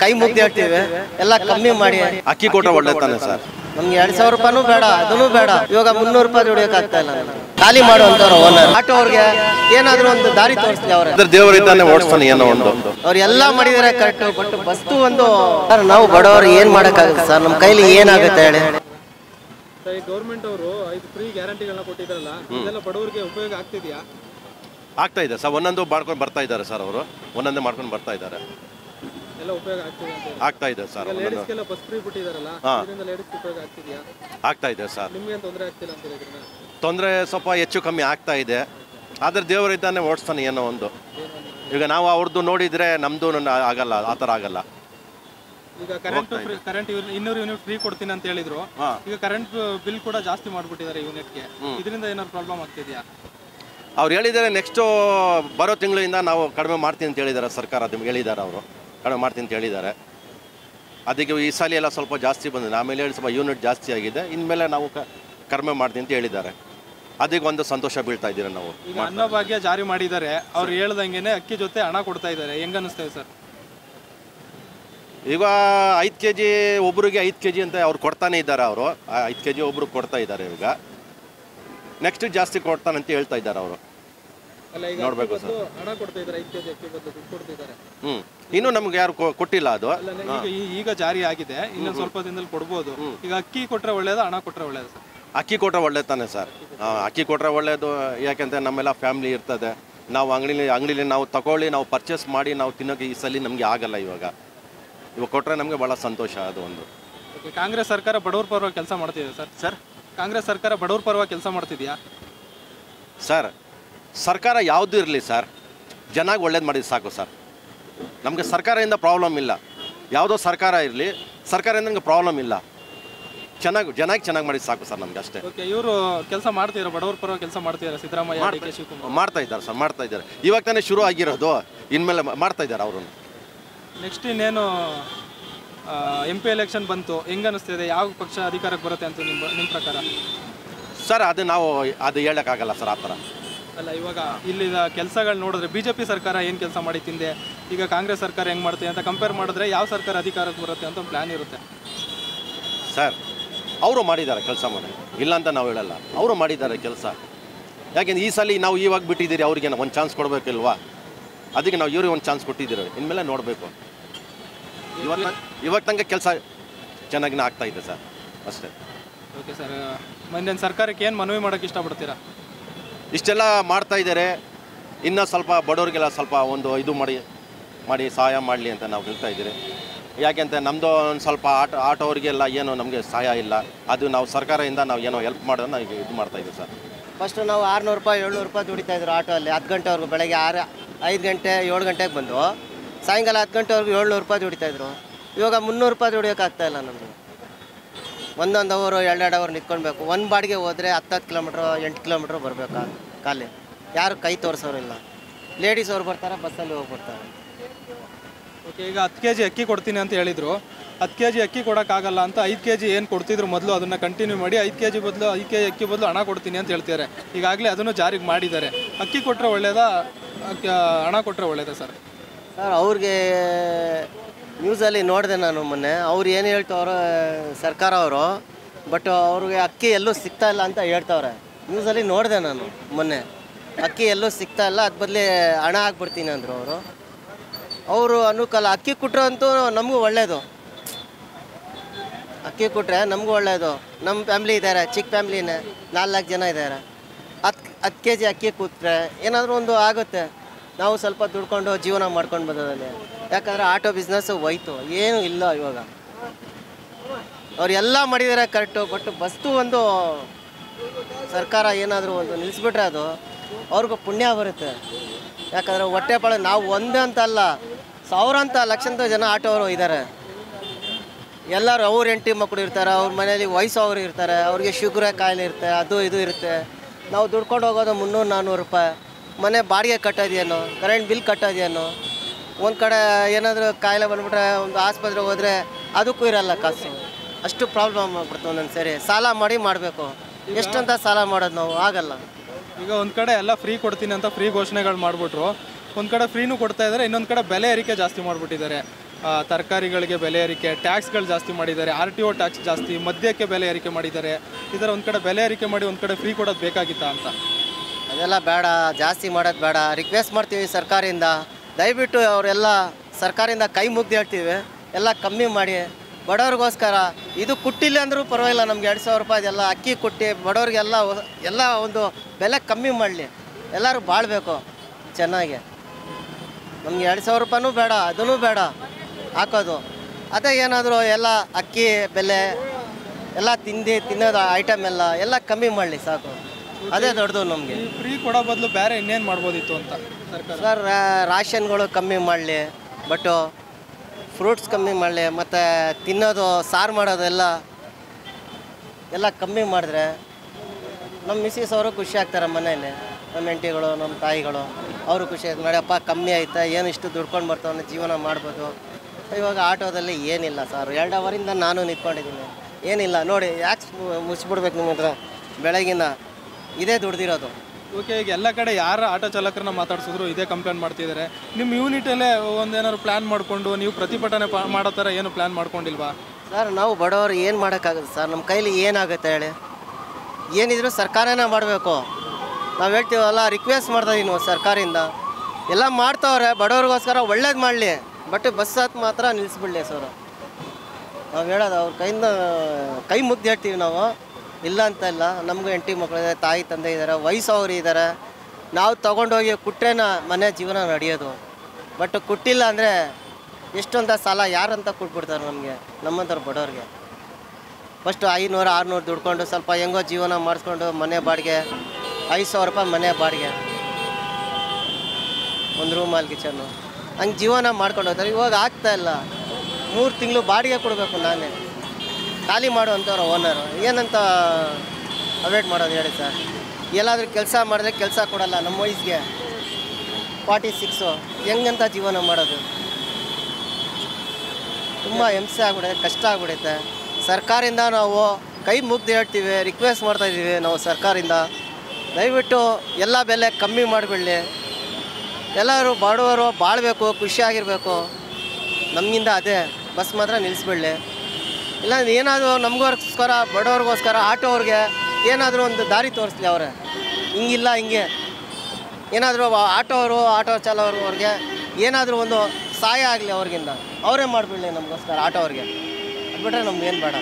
ಕೈ ಮುಗ್ದು ಹೇಳ್ತೀವಿ. ಎಲ್ಲ ಕಮ್ಮಿ ಮಾಡಿ. ಅಕ್ಕಿ ಕೊಟ್ರೆ ಒಳ್ಳೆ ತಾನೆ ಸರ್? ನಮ್ಗೆ ಎರಡ್ ಸಾವಿರ ರೂಪಾಯಿನೂ ಬೇಡ ಅದನ್ನು ಬೇಡ. ಇವಾಗ ಮುನ್ನೂರು ರೂಪಾಯಿ ದುಡಿಯೋಕ್ಕಾಗ್ತಾ ಆಗ್ತಾ ಇಲ್ಲ ಖಾಲಿ ಮಾಡುವಂತವ್ರು ಓನರ್ ಆಟೋ ಅವ್ರಿಗೆ ಏನಾದ್ರೂ ಒಂದು ದಾರಿ ತೋರಿಸ್ತೀವಿ ಅವ್ರೆ. ದೇವರಿದ್ದಾನೆ ಓಡಿಸ್ತಾನೆ ಏನೋ ಒಂದು. ಅವ್ರು ಎಲ್ಲ ಮಾಡಿದಾರೆ ಕರೆಕ್ಟ್ ಬಟ್ ಬಸ್ತು ಒಂದು ಸರ್ ನಾವು ಬಡವರು ಏನ್ ಮಾಡಕ್ಕಾಗುತ್ತೆ ಸರ್? ನಮ್ಮ ಕೈಲಿ ಏನಾಗುತ್ತೆ ಹೇಳಿ? ಈ ಗೌರ್ಮೆಂಟ್ ಅವರು ಐದು ಫ್ರೀ ಗ್ಯಾರಂಟಿಗಳನ್ನ ಕೊಟ್ಟಿದ್ದಾರಲ್ಲ ಇದೆಲ್ಲ ಬಡವರಿಗೆ ಉಪಯೋಗ ಆಗ್ತಿದೆಯಾ? ಆಗ್ತಾ ಇದೆ ಸರ್. ಒಂದೊಂದು ಮಾಡ್ಕೊಂಡು ಬರ್ತಾ ಇದ್ದಾರೆ ಸರ್ ಅವರು. ಒಂದೊಂದೇ ಮಾಡ್ಕೊಂಡು ಬರ್ತಾ ಇದ್ದಾರೆ. ಆಗ್ತಾ ಇದೆ ಸರ್. ಆಗ್ತಾ ಇದೆ ಸರ್. ತೊಂದರೆ ಸ್ವಲ್ಪ ಹೆಚ್ಚು ಕಮ್ಮಿ ಆಗ್ತಾ ಇದೆ. ಆದರೆ ದೇವರಿದ್ದಾನೆ ಓಡಿಸ್ತಾನೆ ಏನೋ ಒಂದು. ಈಗ ನಾವು ಅವ್ರದ್ದು ನೋಡಿದ್ರೆ ನಮ್ದು ಆಗಲ್ಲ ಆ ಥರ ಆಗಲ್ಲ. ಈಗ ಕರೆಂಟ್ ಕರೆಂಟ್ ಇನ್ನೂರು ಯೂನಿಟ್ ಫ್ರೀ ಕೊಡ್ತೀನಿ ಅಂತ ಹೇಳಿದ್ರು. ಈಗ ಕರೆಂಟ್ ಬಿಲ್ ಕೂಡ ಜಾಸ್ತಿ ಮಾಡ್ಬಿಟ್ಟಿದ್ದಾರೆ ಯೂನಿಟ್ಗೆ ಇದರಿಂದ ಏನಾದ್ರು ಪ್ರಾಬ್ಲಮ್ ಆಗ್ತಿದೆಯಾ? ಅವ್ರು ಹೇಳಿದ್ದಾರೆ ನೆಕ್ಸ್ಟು ಬರೋ ತಿಂಗಳಿಂದ ನಾವು ಕಡಿಮೆ ಮಾಡ್ತೀನಿ ಅಂತ ಹೇಳಿದ್ದಾರೆ ಸರ್ಕಾರ ಅದು ಹೇಳಿದ್ದಾರೆ ಅವರು. ಕಡಿಮೆ ಮಾಡ್ತೀನಿ ಅಂತ ಹೇಳಿದ್ದಾರೆ. ಅದಕ್ಕೆ ಈ ಸಲ ಎಲ್ಲ ಸ್ವಲ್ಪ ಜಾಸ್ತಿ ಬಂದಿದೆ. ಆಮೇಲೆ ಹೇಳಿ ಸ್ವಲ್ಪ ಯೂನಿಟ್ ಜಾಸ್ತಿ ಆಗಿದೆ. ಇನ್ಮೇಲೆ ನಾವು ಕಡಿಮೆ ಮಾಡ್ತೀನಿ ಅಂತ ಹೇಳಿದ್ದಾರೆ. ಅದಕ್ಕೆ ಒಂದು ಸಂತೋಷ ಬೀಳ್ತಾ ಇದ್ದೀರಾ ನಾವು? ಅನ್ನಭಾಗ್ಯ ಜಾರಿ ಮಾಡಿದ್ದಾರೆ. ಅವ್ರು ಹೇಳ್ದಂಗೆ ಅಕ್ಕಿ ಜೊತೆ ಹಣ ಕೊಡ್ತಾ ಇದ್ದಾರೆ. ಹೆಂಗ ಅನಿಸ್ತದೆ ಸರ್? ಈಗ ಐದು ಕೆ ಜಿ ಒಬ್ಬರಿಗೆ ಐದು ಕೆ ಜಿ ಅಂತ ಅವ್ರು ಕೊಡ್ತಾನೆ ಇದ್ದಾರೆ ಅವರು. ಐದು ಕೆ ಜಿ ಒಬ್ರು ಕೊಡ್ತಾ ಇದ್ದಾರೆ ಈಗ. ನೆಕ್ಸ್ಟ್ ಜಾಸ್ತಿ ಕೊಡ್ತಾನೆ ಅಂತ ಹೇಳ್ತಾ ಇದ್ದಾರೆ ಅವರು. ನೋಡ್ಬೇಕು ಅಕ್ಕಿ ಹಣ ಕೊಡ್ತಾ ಇದ್ದಾರೆ. ಐದು ಕೆಜಿ ಅಕ್ಕಿ ಬದಲು ದುಡ್ಡು ಕೊಡ್ತಿದ್ದಾರೆ ಹ್ಞೂ ಇನ್ನೂ ನಮ್ಗೆ ಯಾರು ಕೊಟ್ಟಿಲ್ಲ ಅದು. ಈಗ ಜಾರಿ ಆಗಿದೆ. ಇನ್ನೊಂದು ಸ್ವಲ್ಪ ದಿನದಲ್ಲಿ ಕೊಡ್ಬೋದು. ಈಗ ಅಕ್ಕಿ ಕೊಟ್ಟರೆ ಒಳ್ಳೇದು ಹಣ ಕೊಟ್ಟರೆ ಒಳ್ಳೇದು ಸರ್? ಅಕ್ಕಿ ಕೊಟ್ಟರೆ ಒಳ್ಳೇದು ತಾನೆ ಸರ್. ಅಕ್ಕಿ ಕೊಟ್ಟರೆ ಒಳ್ಳೇದು. ಯಾಕೆಂದ್ರೆ ನಮ್ಮೆಲ್ಲ ಫ್ಯಾಮಿಲಿ ಇರ್ತದೆ. ನಾವು ಅಂಗಡಿಲಿ ಅಂಗಡಿಲಿ ನಾವು ತಗೊಳ್ಳಿ ನಾವು ಪರ್ಚೇಸ್ ಮಾಡಿ ನಾವು ತಿನ್ನೋಕೆ ಈ ಸಲ ನಮಗೆ ಆಗಲ್ಲ ಇವಾಗ. ಇವಾಗ ಕೊಟ್ಟರೆ ನಮಗೆ ಭಾಳ ಸಂತೋಷ ಅದು ಒಂದು. ಕಾಂಗ್ರೆಸ್ ಸರ್ಕಾರ ಬಡವ್ರ ಪರವಾಗಿ ಕೆಲಸ ಮಾಡ್ತಿದೆ ಸರ್? ಸರ್? ಕಾಂಗ್ರೆಸ್ ಸರ್ಕಾರ ಬಡವ್ರ ಪರವಾಗಿ ಕೆಲಸ ಮಾಡ್ತಿದೆಯಾ? ಸರ್ ಸರ್ಕಾರ ಯಾವುದು ಇರಲಿ ಸರ್? ಜನಾಗ ಒಳ್ಳೇದು ಮಾಡಿದ್ದು ಸಾಕು ಸರ್. ನಮಗೆ ಸರ್ಕಾರದಿಂದ ಪ್ರಾಬ್ಲಮ್ ಇಲ್ಲ. ಯಾವುದೋ ಸರ್ಕಾರ ಇರಲಿ ಸರ್ಕಾರದಿಂದ ನಮಗೆ ಪ್ರಾಬ್ಲಮ್ ಇಲ್ಲ. ಚೆನ್ನಾಗಿ ಚೆನ್ನಾಗಿ ಚೆನ್ನಾಗಿ ಮಾಡಿ ಸಾಕು ಸರ್ ನಮ್ಗೆ ಅಷ್ಟೇ. ಓಕೆ ಇವರು ಕೆಲಸ ಮಾಡ್ತಿದ್ದಾರೆ ಬಡವರ ಪರ ಕೆಲಸ ಮಾಡ್ತಿದ್ದಾರೆ ಸಿದ್ದರಾಮಯ್ಯ ಮಾಡ್ತಾ ಇದ್ದಾರೆ ಸರ್ ಮಾಡ್ತಾ ಇದ್ದಾರೆ. ಇವಾಗ ತಾನೇ ಶುರು ಆಗಿರೋದು ಇನ್ಮೇಲೆ ಮಾಡ್ತಾ ಇದ್ದಾರೆ ಅವರು. ನೆಕ್ಸ್ಟ್ ಇನ್ನೇನು ಎಂ ಪಿ ಎಲೆಕ್ಷನ್ ಬಂತು ಹೆಂಗನಿಸ್ತಿದೆ ಯಾವ ಪಕ್ಷ ಅಧಿಕಾರಕ್ಕೆ ಬರುತ್ತೆ ಅಂತ ನಿಮ್ಮ ನಿಮ್ಮ ಪ್ರಕಾರ? ಸರ್ ಅದು ನಾವು ಅದು ಹೇಳೋಕ್ಕಾಗಲ್ಲ ಸರ್ ಆ ಥರ. ಅಲ್ಲ ಇವಾಗ ಇಲ್ಲಿನ ಕೆಲಸಗಳು ನೋಡಿದ್ರೆ ಬಿ ಜೆ ಪಿ ಸರ್ಕಾರ ಏನು ಕೆಲಸ ಮಾಡಿ ತಿಂದೆ? ಈಗ ಕಾಂಗ್ರೆಸ್ ಸರ್ಕಾರ ಹೆಂಗೆ ಮಾಡ್ತೀವಿ ಅಂತ ಕಂಪೇರ್ ಮಾಡಿದ್ರೆ ಯಾವ ಸರ್ಕಾರ ಅಧಿಕಾರಕ್ಕೆ ಬರುತ್ತೆ ಅಂತ ಒಂದು ಪ್ಲ್ಯಾನ್ ಇರುತ್ತೆ. ಸರ್ ಅವರು ಮಾಡಿದ್ದಾರೆ ಕೆಲಸ ಮಾಡಿ ಇಲ್ಲ ಅಂತ ನಾವು ಹೇಳಲ್ಲ. ಅವರು ಮಾಡಿದ್ದಾರೆ ಕೆಲಸ. ಯಾಕೆಂದ್ರೆ ಈ ಸಲ ನಾವು ಇವಾಗ ಬಿಟ್ಟಿದ್ದೀರಿ ಅವ್ರಿಗೆ ಒಂದು ಚಾನ್ಸ್ ಕೊಡಬೇಕಿಲ್ವಾ? ಅದಕ್ಕೆ ನಾವು ಇವ್ರಿಗೆ ಒಂದು ಚಾನ್ಸ್ ಕೊಟ್ಟಿದ್ದೀರಿ. ಇನ್ಮೇಲೆ ನೋಡಬೇಕು. ಇವತ್ತು ಇವಾಗ ತನಕ ಕೆಲಸ ಚೆನ್ನಾಗಿನ ಆಗ್ತಾ ಇದೆ ಸರ್. ಅಷ್ಟೇ. ಓಕೆ ಸರ್ ಮುಂದಿನ ಸರ್ಕಾರಕ್ಕೆ ಏನು ಮನವಿ ಮಾಡೋಕ್ಕೆ ಇಷ್ಟಪಡ್ತೀರಾ? ಇಷ್ಟೆಲ್ಲ ಮಾಡ್ತಾ ಇದ್ದಾರೆ. ಇನ್ನೂ ಸ್ವಲ್ಪ ಬಡವರಿಗೆಲ್ಲ ಸ್ವಲ್ಪ ಒಂದು ಇದು ಮಾಡಿ ಮಾಡಿ ಸಹಾಯ ಮಾಡಲಿ ಅಂತ ನಾವು ಹೇಳ್ತಾ ಇದ್ದೀರಿ. ಯಾಕೆಂತ ನಮ್ಮದು ಒಂದು ಸ್ವಲ್ಪ ಆಟ, ಆಟೋರಿಗೆಲ್ಲ ಏನು ನಮಗೆ ಸಹಾಯ ಇಲ್ಲ. ಅದು ನಾವು ಸರ್ಕಾರದಿಂದ ನಾವು ಏನೋ ಹೆಲ್ಪ್ ಮಾಡೋದನ್ನ ನಾವು ಇದು ಮಾಡ್ತಾ ಇದ್ದೀವಿ ಸರ್. ಫಸ್ಟ್ ನಾವು ಆರ್ನೂರು ರೂಪಾಯಿ, ಏಳ್ನೂರು ರೂಪಾಯಿ ದುಡಿತಾ ಇದ್ರು ಆಟೋ ಅಲ್ಲಿ ಹತ್ತು ಗಂಟೆವರೆಗೂ ಬೆಳಗ್ಗೆ ಆರು, ಐದು ಗಂಟೆ, ಏಳು ಗಂಟೆಗೆ ಬಂದು ಸಾಯಂಕಾಲ ಹತ್ತು ಗಂಟೆವರೆಗೂ ಏಳ್ನೂರು ರೂಪಾಯಿ ದುಡಿತಾ ಇದ್ರು. ಇವಾಗ ಮುನ್ನೂರು ರೂಪಾಯಿ ದುಡಿಯೋಕ್ಕಾಗ್ತಾ ಇಲ್ಲ ನಮಗೆ. ಒಂದೊಂದು ಅವರು, ಎರಡೆರಡು ಅವರ್ ನಿಂತ್ಕೊಳ್ಬೇಕು. ಒಂದು ಬಾಡಿಗೆ ಹೋದರೆ ಹತ್ತತ್ತು ಕಿಲೋಮೀಟ್ರ್, ಎಂಟು ಕಿಲೋಮೀಟ್ರ್ ಬರಬೇಕಾ? ಖಾಲಿ. ಯಾರು ಕೈ ತೋರಿಸೋರಿಲ್ಲ. ಲೇಡೀಸ್ ಅವ್ರು ಬರ್ತಾರೆ ಬಸ್ಸಲ್ಲಿ ಹೋಗ್ಬಿಡ್ತಾರೆ ಓಕೆ ಈಗ ಹತ್ತು ಕೆ ಜಿ ಅಕ್ಕಿ ಕೊಡ್ತೀನಿ ಅಂತ ಹೇಳಿದರು. ಹತ್ತು ಕೆ ಜಿ ಅಕ್ಕಿ ಕೊಡೋಕ್ಕಾಗಲ್ಲ ಅಂತ ಐದು ಕೆ ಜಿ ಏನು ಕೊಡ್ತಿದ್ರು ಮೊದಲು ಅದನ್ನು ಕಂಟಿನ್ಯೂ ಮಾಡಿ ಐದು ಕೆ ಜಿ ಬದಲು, ಐದು ಕೆ ಜಿ ಅಕ್ಕಿ ಬದಲು ಹಣ ಕೊಡ್ತೀನಿ ಅಂತ ಹೇಳ್ತಿದ್ದಾರೆ. ಈಗಾಗಲೇ ಅದನ್ನು ಜಾರಿಗೆ ಮಾಡಿದ್ದಾರೆ. ಅಕ್ಕಿ ಕೊಟ್ಟರೆ ಒಳ್ಳೆಯದಾ ಹಣ ಕೊಟ್ಟರೆ ಒಳ್ಳೆಯದಾ ಸರ್? ಸರ್, ಅವ್ರಿಗೆ ನ್ಯೂಸಲ್ಲಿ ನೋಡಿದೆ ನಾನು ಮೊನ್ನೆ. ಅವ್ರು ಏನು ಹೇಳ್ತವ್ರೆ, ಸರ್ಕಾರ ಅವರು ಬಟ್ ಅವ್ರಿಗೆ ಅಕ್ಕಿ ಎಲ್ಲೂ ಸಿಗ್ತಾ ಇಲ್ಲ ಅಂತ ಹೇಳ್ತವ್ರೆ. ನ್ಯೂಸಲ್ಲಿ ನೋಡಿದೆ ನಾನು ಮೊನ್ನೆ. ಅಕ್ಕಿ ಎಲ್ಲೂ ಸಿಗ್ತಾ ಇಲ್ಲ ಅದ್ರ ಬದಲಿ ಹಣ ಹಾಕ್ಬಿಡ್ತೀನಿ ಅಂದರು ಅವರು. ಅವರು ಅನುಕೂಲ, ಅಕ್ಕಿ ಕೊಟ್ಟರು ಅಂತೂ ನಮಗೂ ಒಳ್ಳೆಯದು ಅಕ್ಕಿ ಕೊಟ್ಟರೆ ನಮಗೂ ಒಳ್ಳೆಯದು ನಮ್ಮ ಫ್ಯಾಮ್ಲಿ ಇದ್ದಾರೆ ಚಿಕ್ಕ ಫ್ಯಾಮ್ಲಿನೇ ನಾಲ್ಕು ಜನ ಇದ್ದಾರೆ ಹತ್ತು ಹತ್ತು ಕೆ ಜಿ ಅಕ್ಕಿ ಕೂತ್ರೆ ಏನಾದರೂ ಒಂದು ಆಗುತ್ತೆ. ನಾವು ಸ್ವಲ್ಪ ದುಡ್ಕೊಂಡು ಜೀವನ ಮಾಡ್ಕೊಂಡು ಬಂದದಲ್ಲಿ. ಯಾಕಂದರೆ ಆಟೋ ಬಿಸ್ನೆಸ್ ಹೋಯ್ತು. ಏನೂ ಇಲ್ಲ ಇವಾಗ. ಅವ್ರು ಎಲ್ಲ ಮಾಡಿದ್ದಾರೆ ಕರೆಕ್ಟು ಬಟ್ ಬಸ್ತು ಒಂದು ಸರ್ಕಾರ ಏನಾದರೂ ಒಂದು ನಿಲ್ಲಿಸ್ಬಿಟ್ರೆ ಅದು ಅವ್ರಿಗೂ ಪುಣ್ಯ ಬರುತ್ತೆ. ಯಾಕಂದರೆ ಹೊಟ್ಟೆಪಾಳ ನಾವು ಒಂದೇ ಅಂತ ಅಲ್ಲ, ಸಾವಿರ ಅಂತ ಲಕ್ಷಾಂತರ ಜನ ಆಟೋವರು ಇದ್ದಾರೆ ಎಲ್ಲರೂ ಅವ್ರ ಎಂಟಿ ಮಕ್ಕಳು ಇರ್ತಾರೆ, ಅವ್ರ ಮನೇಲಿ ವಯಸ್ಸವರು ಇರ್ತಾರೆ, ಅವ್ರಿಗೆ ಶುಗರ್ ಕಾಯಿಲೆ ಇರುತ್ತೆ, ಅದು ಇದು ಇರುತ್ತೆ. ನಾವು ದುಡ್ಕೊಂಡು ಹೋಗೋದು ಮುನ್ನೂರು ನಾನ್ನೂರು ರೂಪಾಯಿ. ಮನೆ ಬಾಡಿಗೆ ಕಟ್ಟೋದೇನು ಕರೆಂಟ್ ಬಿಲ್ ಕಟ್ಟೋದೇನು ಒಂದು ಕಡೆ ಏನಾದರೂ ಕಾಯಿಲೆ ಬಂದ್ಬಿಟ್ರೆ ಒಂದು ಆಸ್ಪತ್ರೆಗೆ ಹೋದರೆ ಅದಕ್ಕೂ ಇರಲ್ಲ ಕಾಸು. ಅಷ್ಟು ಪ್ರಾಬ್ಲಮ್ ಆಗ್ಬಿಡ್ತು ಒಂದೊಂದು ಸರಿ. ಸಾಲ ಮಾಡಿ ಮಾಡಬೇಕು. ಎಷ್ಟಂತ ಸಾಲ ಮಾಡೋದು ನಾವು? ಆಗಲ್ಲ. ಈಗ ಒಂದು ಕಡೆ ಎಲ್ಲ ಫ್ರೀ ಕೊಡ್ತೀನಿ ಅಂತ ಫ್ರೀ ಘೋಷಣೆಗಳು ಮಾಡಿಬಿಟ್ರು. ಒಂದು ಕಡೆ ಫ್ರೀನೂ ಕೊಡ್ತಾ ಇದ್ದಾರೆ ಇನ್ನೊಂದು ಕಡೆ ಬೆಲೆ ಏರಿಕೆ ಜಾಸ್ತಿ ಮಾಡಿಬಿಟ್ಟಿದ್ದಾರೆ. ತರಕಾರಿಗಳಿಗೆ ಬೆಲೆ ಏರಿಕೆ ಟ್ಯಾಕ್ಸ್ಗಳು ಜಾಸ್ತಿ ಮಾಡಿದ್ದಾರೆ ಆರ್ ಟಿ ಒ ಟ್ಯಾಕ್ಸ್ ಜಾಸ್ತಿ, ಮದ್ಯಕ್ಕೆ ಬೆಲೆ ಏರಿಕೆ ಮಾಡಿದ್ದಾರೆ. ಈ ಥರ ಒಂದು ಕಡೆ ಬೆಲೆ ಏರಿಕೆ ಮಾಡಿ ಒಂದು ಕಡೆ ಫ್ರೀ ಕೊಡೋದು ಬೇಕಾಗಿತ್ತಾ ಅಂತ. ಅದೆಲ್ಲ ಬೇಡ, ಜಾಸ್ತಿ ಮಾಡೋದು ಬೇಡ. ರಿಕ್ವೆಸ್ಟ್ ಮಾಡ್ತೀವಿ ಸರ್ಕಾರದಿಂದ. ದಯವಿಟ್ಟು ಅವರೆಲ್ಲ ಸರ್ಕಾರದಿಂದ ಕೈ ಮುಗ್ದು ಹೇಳ್ತೀವಿ. ಎಲ್ಲ ಕಮ್ಮಿ ಮಾಡಿ. ಬಡವ್ರಿಗೋಸ್ಕರ. ಇದು ಕುಟ್ಟಿಲ್ಲ ಅಂದರೂ ಪರವಾಗಿಲ್ಲ, ನಮ್ಗೆ ಎರಡು ಸಾವಿರ ರೂಪಾಯಿ ಎಲ್ಲ ಅಕ್ಕಿ ಕೊಟ್ಟು ಬಡವ್ರಿಗೆಲ್ಲ ಎಲ್ಲ ಒಂದು ಬೆಲೆ ಕಮ್ಮಿ ಮಾಡಲಿ. ಎಲ್ಲರೂ ಬಾಳ್ಬೇಕು ಚೆನ್ನಾಗಿ. ನಮ್ಗೆ ಎರಡು ಸಾವಿರ ರೂಪಾಯಿನೂ ಬೇಡ ಅದೂ ಬೇಡ ಹಾಕೋದು. ಅದೇ ಏನಾದರೂ ಎಲ್ಲ ಅಕ್ಕಿ ಬೆಲೆ, ಎಲ್ಲ ತಿಂದು, ತಿನ್ನೋದು ಐಟಮ್ ಎಲ್ಲ ಎಲ್ಲ ಕಮ್ಮಿ ಮಾಡಲಿ ಸಾಕು. ಅದೇ ದೊಡ್ಡದು ನಮಗೆ. ಫ್ರೀ ಕೊಡೋ ಬದಲು ಬೇರೆ ಇನ್ನೇನು ಮಾಡ್ಬೋದಿತ್ತು ಅಂತ ಸರ್ಕಾರ? ಸರ್ ರಾಷನ್ಗಳು ಕಮ್ಮಿ ಮಾಡಲಿ ಬಟ್ಟು ಫ್ರೂಟ್ಸ್ ಕಮ್ಮಿ ಮಾಡಲಿ ಮತ್ತು ತಿನ್ನೋದು ಸಾರು ಮಾಡೋದೆಲ್ಲ ಎಲ್ಲ ಕಮ್ಮಿ ಮಾಡಿದ್ರೆ ನಮ್ಮ ಮಿಸ್ಸಿಸ್ ಅವರು ಖುಷಿ ಆಗ್ತಾರೆ ಮನೆಯಲ್ಲಿ. ನಮ್ಮ ಹೆಂಡತಿಗಳು ನಮ್ಮ ತಾಯಿಗಳು ಅವರು ಖುಷಿ ಆಯ್ತು ನೋಡಪ್ಪ ಕಮ್ಮಿ ಆಯ್ತಾ ಏನು ಇಷ್ಟು ದುಡ್ಕೊಂಡು ಬರ್ತಾವನ್ನ ಜೀವನ ಮಾಡ್ಬೋದು. ಇವಾಗ ಆಟೋದಲ್ಲಿ ಏನಿಲ್ಲ ಸರ್ ಎರಡು ಅವರಿಂದ ನಾನು ನಿಂತ್ಕೊಂಡಿದ್ದೀನಿ. ಏನಿಲ್ಲ ನೋಡಿ ಯಾಕೆ ಮುಚ್ಚಿಬಿಡ್ಬೇಕು ನಿಮ್ಮ ಹತ್ರ? ಬೆಳಗಿನ ಇದೇ ದುಡ್ದಿರೋದು. ಓಕೆ ಈಗ ಎಲ್ಲ ಕಡೆ ಯಾರು ಆಟೋ ಚಾಲಕರನ್ನ ಮಾತಾಡ್ಸಿದ್ರು ಇದೇ ಕಂಪ್ಲೇಂಟ್ ಮಾಡ್ತಿದ್ದಾರೆ ನಿಮ್ಮ ಯೂನಿಟಲ್ಲೇ ಒಂದೇನಾದ್ರು ಪ್ಲ್ಯಾನ್ ಮಾಡಿಕೊಂಡು ನೀವು ಪ್ರತಿಭಟನೆ ಮಾಡೋ ಥರ ಏನು ಪ್ಲ್ಯಾನ್ ಮಾಡ್ಕೊಂಡಿಲ್ವಾ? ಸರ್ ನಾವು ಬಡವರು ಏನು ಮಾಡೋಕ್ಕಾಗುತ್ತೆ ಸರ್ ನಮ್ಮ ಕೈಲಿ ಏನಾಗುತ್ತೆ ಹೇಳಿ? ಏನಿದ್ರು ಸರ್ಕಾರನೇ ಮಾಡಬೇಕು. ನಾವು ಹೇಳ್ತೀವಲ್ಲ ರಿಕ್ವೆಸ್ಟ್ ಮಾಡ್ತಾ ಇದೀನಿ ನಾವು ಸರ್ಕಾರದಿಂದ. ಎಲ್ಲ ಮಾಡ್ತಾವ್ರೆ ಬಡವ್ರಿಗೋಸ್ಕರ ಒಳ್ಳೇದು ಮಾಡಲಿ. ಬಟ್ ಬಸ್ ಹತ್ತು ಮಾತ್ರ ನಿಲ್ಲಿಸ್ಬಿಡಲಿ ಸರ್ ನಾವು ಹೇಳೋದು ಅವ್ರ ಕೈಯಿಂದ ಕೈ ಮುಗ್ದು ಹೇಳ್ತೀವಿ ನಾವು. ಇಲ್ಲ ಅಂತ ಇಲ್ಲ. ನಮಗೂ ಹೆಂಡತಿ ಮಕ್ಕಳು ಇದ್ದಾರೆ ತಾಯಿ ತಂದೆ ಇದ್ದಾರೆ ವಯಸ್ಸವ್ರು ಇದ್ದಾರೆ ನಾವು ತೊಗೊಂಡೋಗಿ ಕುಟ್ಟೇನ ಮನೆ ಜೀವನ ನಡೆಯೋದು. ಬಟ್ ಕುಟ್ಟಿಲ್ಲ ಅಂದರೆ ಎಷ್ಟೊಂದ ಸಾಲ ಯಾರಂತ ಕೊಟ್ಬಿಡ್ತಾರೆ ನಮಗೆ, ನಮ್ಮಂಥವ್ರು ಬಡವ್ರಿಗೆ. ಫಸ್ಟು ಐನೂರು, ಆರುನೂರು ದುಡ್ಕೊಂಡು ಸ್ವಲ್ಪ ಹೆಂಗೋ ಜೀವನ ಮಾಡಿಸ್ಕೊಂಡು ಮನೆ ಬಾಡಿಗೆ, ಐದು ಸಾವಿರ ರೂಪಾಯಿ ಮನೆ ಬಾಡಿಗೆ. ಒಂದು ರೂಮಲ್ಲಿ ಕಿಚನ್ನು ಹಂಗೆ ಜೀವನ ಮಾಡ್ಕೊಂಡು ಹೋಗ್ತಾರೆ. ಇವಾಗ ಇಲ್ಲ. ಮೂರು ತಿಂಗಳು ಬಾಡಿಗೆ ಕೊಡಬೇಕು ನಾನೇ. ಖಾಲಿ ಮಾಡುವಂಥವ್ರು ಓನರು ಏನಂತ ಅವೇಟ್ ಮಾಡೋದು ಹೇಳಿ ಸರ್ ಎಲ್ಲಾದರೂ ಕೆಲಸ ಮಾಡಿದ್ರೆ ಕೆಲಸ ಕೊಡಲ್ಲ ನಮ್ಮ ವಯಸ್ಸಿಗೆ. ಫಾರ್ಟಿ ಸಿಕ್ಸು ಹೆಂಗಂತ ಜೀವನ ಮಾಡೋದು. ತುಂಬ ಹಿಂಸೆ ಆಗ್ಬಿಡುತ್ತೆ, ಕಷ್ಟ ಆಗ್ಬಿಡುತ್ತೆ. ಸರ್ಕಾರದಿಂದ ನಾವು ಕೈ ಮುಗ್ದು ಹೇಳ್ತೀವಿ ರಿಕ್ವೆಸ್ಟ್ ಮಾಡ್ತಾ ಇದ್ದೀವಿ ನಾವು ಸರ್ಕಾರದಿಂದ. ದಯವಿಟ್ಟು ಎಲ್ಲ ಬೆಲೆ ಕಮ್ಮಿ ಮಾಡಿಬಿಡಲಿ. ಎಲ್ಲರೂ ಬಡವರು ಬಾಳಬೇಕು ಖುಷಿಯಾಗಿರಬೇಕು ನಮ್ಮಿಂದ ಅದೇ, ಬಸ್ ಮಾತ್ರ ನಿಲ್ಲಿಸ್ಬಿಡ್ಲಿ ಇಲ್ಲ, ಏನಾದರೂ ನಮಗೋಸ್ಕರ ಬಡವ್ರಿಗೋಸ್ಕರ ಆಟೋವ್ರಿಗೆ ಏನಾದರೂ ಒಂದು ದಾರಿ ತೋರಿಸ್ಲಿ ಅವರೇ. ಹಿಂಗಿಲ್ಲ, ಹಿಂಗೆ. ಏನಾದರೂ ಆಟೋವರು ಆಟೋ ಚಾಲವ್ರಿಗೆ ಏನಾದರೂ ಒಂದು ಸಹಾಯ ಆಗಲಿ ಅವ್ರಿಗಿಂತ ಅವರೇ ಮಾಡಿಬಿಡಲಿ ನಮಗೋಸ್ಕರ ಆಟೋವ್ರಿಗೆ ಅದು ಬಿಟ್ಟರೆ ನಮ್ಗೇನು ಬೇಡ.